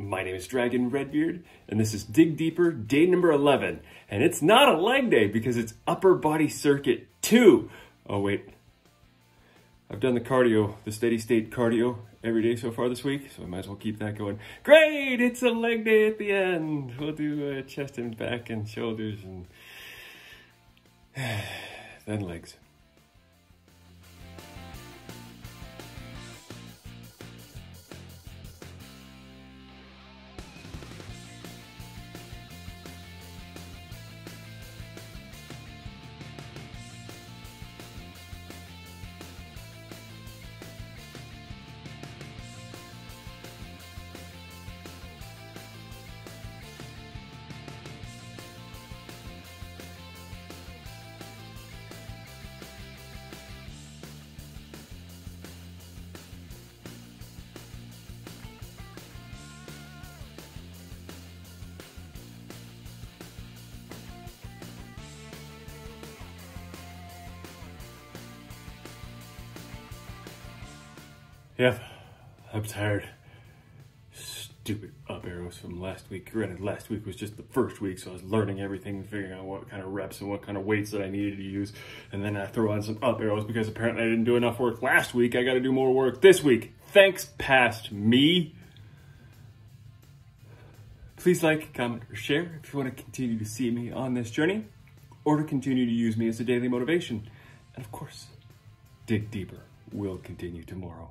My name is Dragon Redbeard, and this is Dig Deeper, day number 11. And it's not a leg day because it's upper body circuit 2. Oh, wait. I've done the cardio, the steady state cardio every day so far this week, so I might as well keep that going. Great! It's a leg day at the end. We'll do uh, chest and back and shoulders and then legs. Yep, I'm tired. Stupid up arrows from last week. Granted, last week was just the first week, so I was learning everything and figuring out what kind of reps and what kind of weights that I needed to use. And then I throw on some up arrows because apparently I didn't do enough work last week. I got to do more work this week. Thanks, past me. Please like, comment, or share if you want to continue to see me on this journey or to continue to use me as a daily motivation. And of course, dig deeper We'll continue tomorrow.